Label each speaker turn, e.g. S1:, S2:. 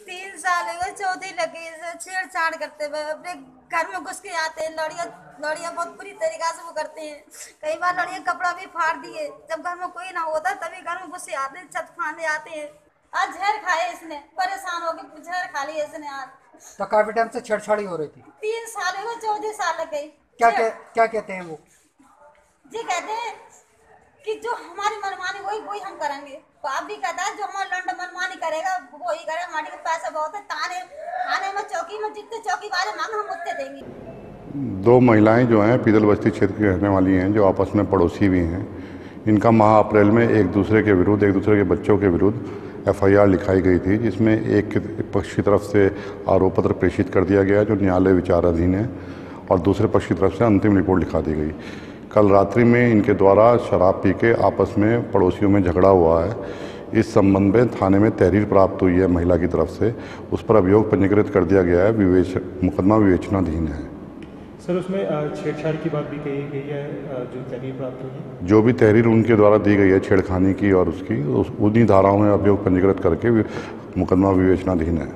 S1: तीन साल हो गए चौथी लगी छेड़छाड़ करते हुए अपने घर में घुस के आते हैं लड़ियाँ लड़ियाँ बहुत बुरी तरीका से वो करते हैं। कई बार लड़िया कपड़ा भी फाड़ दिए जब घर में कोई ना होता तभी घर में घुस के आते हैं छत फांदे आते हैं। आज जहर खाए इसने परेशान हो गए जहर खा लिया इसने आज।
S2: तो काफ़ी टाइम से छेड़छाड़ी हो रही थी।
S1: तीन साल हो गए चौथी साल लग गई।
S2: क्या क्या कहते हैं वो?
S1: जी कहते हैं कि जो हमारी मनमानी वही वही हम करेंगे। तो आप भी कहता है जो हमारा करेगा, वही करेगा हमारे के पैसा बहुत है, ताने, थाने में चौकी में जितने चौकी वाले मांग हम उतने देंगे।
S3: दो महिलाएँ जो हैं पीदल बस्ती क्षेत्र की रहने वाली हैं, जो आपस में पड़ोसी भी हैं, इनका माह अप्रैल में एक दूसरे के विरुद्ध, एक दूसरे के बच्चों के विरुद्ध एफआईआर लिखाई गई थी, जिसमें एक पक्ष की तरफ़ से आरोप पत्र प्रेषित कर दिया गया, जो न्यायालय विचाराधीन है, और दूसरे पक्ष की तरफ़ से अंतिम रिपोर्ट लिखा दी गई। कल रात्रि में इनके द्वारा शराब पी के आपस में पड़ोसियों में झगड़ा हुआ है। इस संबंध में थाने में तहरीर प्राप्त हुई है महिला की तरफ़ से। उस पर अभियोग पंजीकृत कर दिया गया है। विवेच मुकदमा विवेचनाधीन है।
S4: सर उसमें छेड़छाड़ की बात भी कही गई है जो तहरीर प्राप्त हुई है?
S3: जो भी तहरीर उनके द्वारा दी गई है छेड़खानी की और उसकी उस उन्हीं धाराओं में अभियोग पंजीकृत करके मुकदमा विवेचनाधीन है।